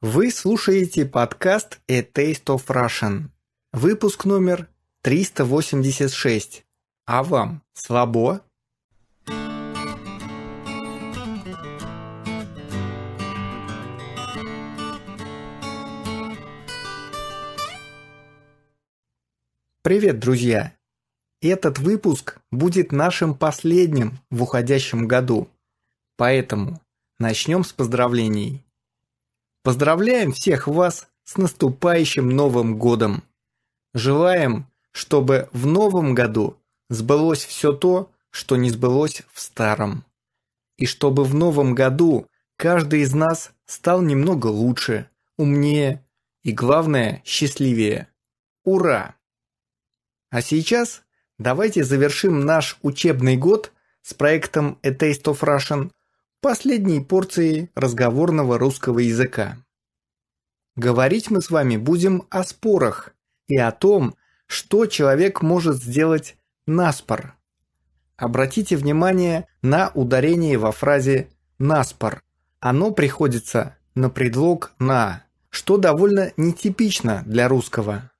Вы слушаете подкаст A Taste of Russian. Выпуск номер 386. А вам слабо? Привет, друзья! Этот выпуск будет нашим последним в уходящем году. Поэтому начнем с поздравлений. Поздравляем всех вас с наступающим Новым Годом! Желаем, чтобы в Новом году сбылось все то, что не сбылось в Старом. И чтобы в Новом году каждый из нас стал немного лучше, умнее и, главное, счастливее. Ура! А сейчас давайте завершим наш учебный год с проектом A Taste of Russian последней порции разговорного русского языка. Говорить мы с вами будем о спорах и о том, что человек может сделать наспор. Обратите внимание на ударение во фразе «наспор». Оно приходится на предлог «на», что довольно нетипично для русского.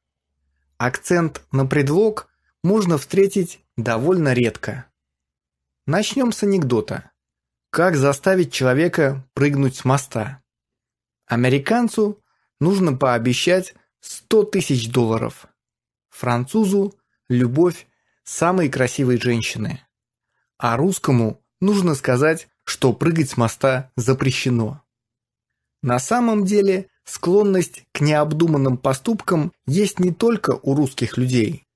Акцент на предлог можно встретить довольно редко. Начнем с анекдота. Как заставить человека прыгнуть с моста? Американцу нужно пообещать 100 тысяч долларов. Французу – любовь самой красивой женщины. А русскому нужно сказать, что прыгать с моста запрещено. На самом деле склонность к необдуманным поступкам есть не только у русских людей.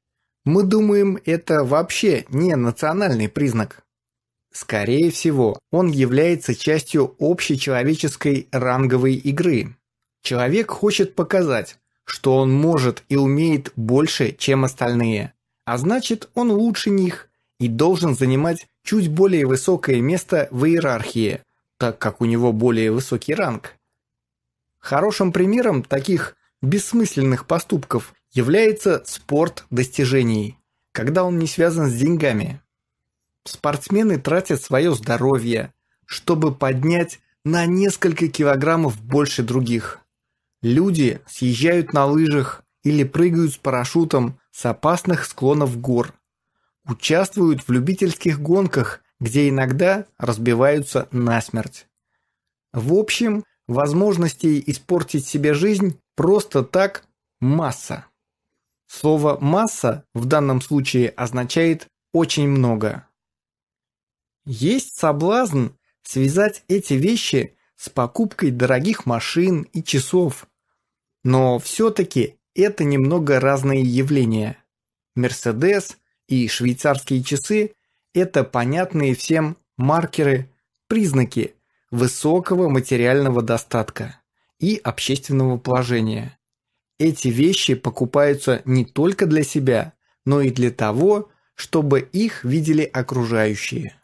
Мы думаем, это вообще не национальный признак. Скорее всего, он является частью общечеловеческой ранговой игры. Человек хочет показать, что он может и умеет больше, чем остальные, а значит он лучше них и должен занимать чуть более высокое место в иерархии, так как у него более высокий ранг. Хорошим примером таких бессмысленных поступков является спорт достижений, когда он не связан с деньгами. Спортсмены тратят свое здоровье, чтобы поднять на несколько килограммов больше других. Люди съезжают на лыжах или прыгают с парашютом с опасных склонов гор. Участвуют в любительских гонках, где иногда разбиваются насмерть. В общем, возможностей испортить себе жизнь просто так масса. Слово «масса» в данном случае означает «очень много». Есть соблазн связать эти вещи с покупкой дорогих машин и часов. Но все-таки это немного разные явления. Мерседес и швейцарские часы – это понятные всем маркеры, признаки высокого материального достатка и общественного положения. Эти вещи покупаются не только для себя, но и для того, чтобы их видели окружающие.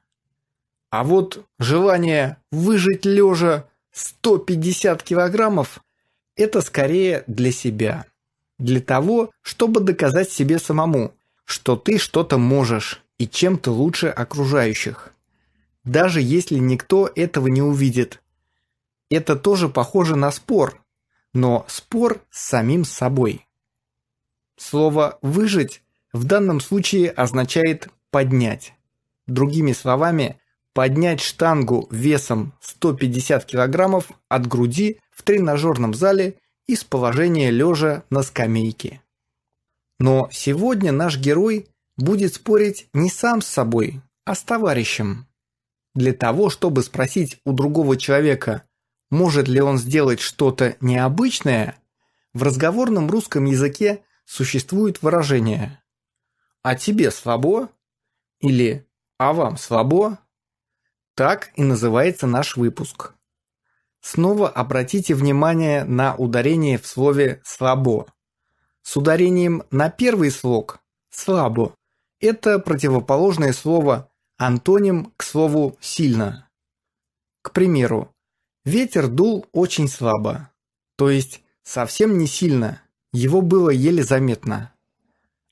А вот желание выжить лежа 150 килограммов – это скорее для себя. Для того, чтобы доказать себе самому, что ты что-то можешь и чем-то лучше окружающих. Даже если никто этого не увидит. Это тоже похоже на спор, но спор с самим собой. Слово «выжить» в данном случае означает «поднять». Другими словами – поднять штангу весом 150 кг от груди в тренажерном зале из положения лежа на скамейке. Но сегодня наш герой будет спорить не сам с собой, а с товарищем. Для того, чтобы спросить у другого человека, может ли он сделать что-то необычное, в разговорном русском языке существует выражение «А тебе слабо?» или «А вам слабо?» Так и называется наш выпуск. Снова обратите внимание на ударение в слове «слабо». С ударением на первый слог «слабо» – это противоположное слово, антоним к слову «сильно». К примеру, ветер дул очень слабо, то есть совсем не сильно, его было еле заметно.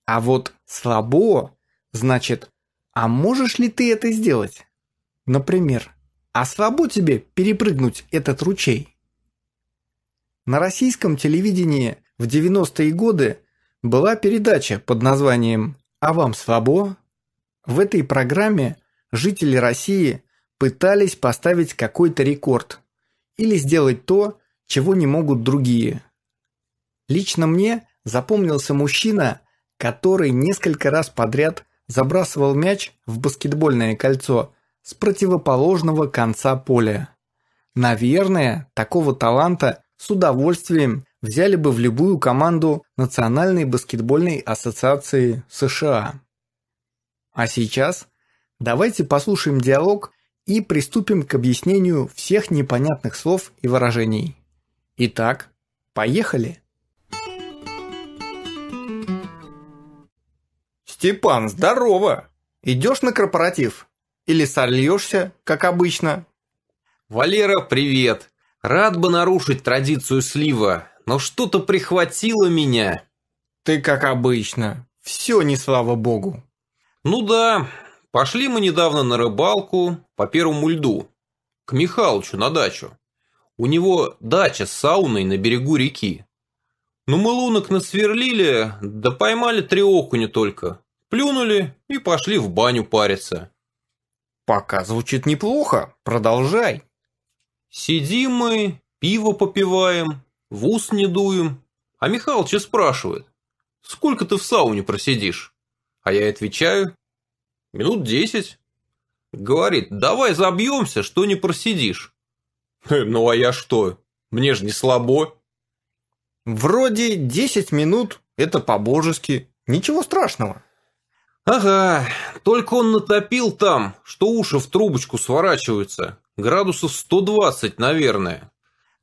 А вот «слабо» значит «а можешь ли ты это сделать?» Например, а слабо тебе перепрыгнуть этот ручей? На российском телевидении в 90-е годы была передача под названием «А вам слабо?». В этой программе жители России пытались поставить какой-то рекорд или сделать то, чего не могут другие. Лично мне запомнился мужчина, который несколько раз подряд забрасывал мяч в баскетбольное кольцо с противоположного конца поля. Наверное, такого таланта с удовольствием взяли бы в любую команду Национальной баскетбольной ассоциации США. А сейчас давайте послушаем диалог и приступим к объяснению всех непонятных слов и выражений. Итак, поехали! Степан, здорово! Идешь на корпоратив? Или сольешься, как обычно? Валера, привет! Рад бы нарушить традицию слива, но что-то прихватило меня. Ты как обычно. Все не слава богу. Ну да, пошли мы недавно на рыбалку по первому льду. К Михалычу на дачу. У него дача с сауной на берегу реки. Ну мы лунок насверлили, да поймали три окуня только. Плюнули и пошли в баню париться. Пока звучит неплохо, продолжай. Сидим мы, пиво попиваем, в ус не дуем. А Михалыч спрашивает, сколько ты в сауне просидишь? А я отвечаю, минут десять. Говорит, давай забьемся, что не просидишь. Ну а я что, мне же не слабо. Вроде десять минут, это по-божески, ничего страшного. Ага, только он натопил там, что уши в трубочку сворачиваются. Градусов 120, наверное.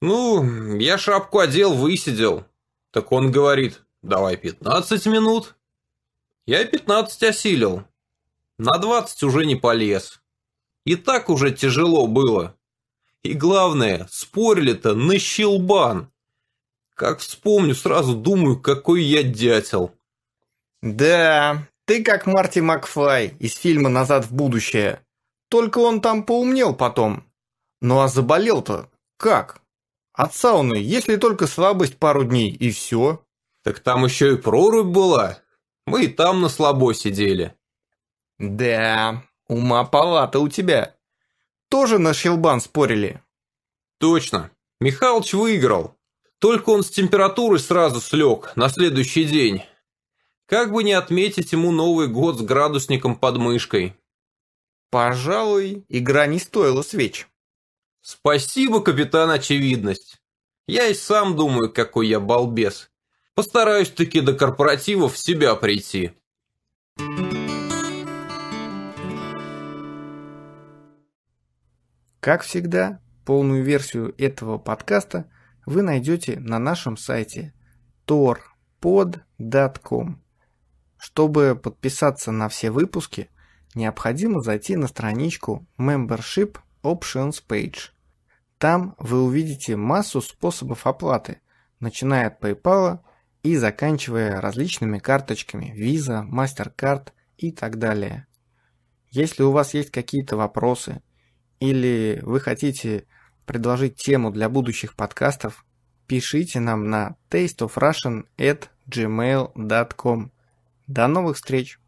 Ну, я шапку одел, высидел. Так он говорит, давай 15 минут. Я 15 осилил. На 20 уже не полез. И так уже тяжело было. И главное, спорили-то на щелбан. Как вспомню, сразу думаю, какой я дятел. Да, ты как Марти Макфлай из фильма «Назад в будущее». Только он там поумнел потом. Ну а заболел-то как? От сауны, если только слабость пару дней, и все. Так там еще и прорубь была. Мы и там на слабо сидели. Да, ума палата у тебя. Тоже на щелбан спорили? Точно. Михалыч выиграл. Только он с температурой сразу слег на следующий день. Как бы не отметить ему Новый год с градусником под мышкой. Пожалуй, игра не стоила свеч. Спасибо, капитан Очевидность. Я и сам думаю, какой я балбес. Постараюсь таки до корпоративов в себя прийти. Как всегда, полную версию этого подкаста вы найдете на нашем сайте torpod.com. Чтобы подписаться на все выпуски, необходимо зайти на страничку Membership Options Page. Там вы увидите массу способов оплаты, начиная от PayPal и заканчивая различными карточками Visa, MasterCard и так далее. Если у вас есть какие-то вопросы или вы хотите предложить тему для будущих подкастов, пишите нам на tasteofrussian@gmail.com. До новых встреч!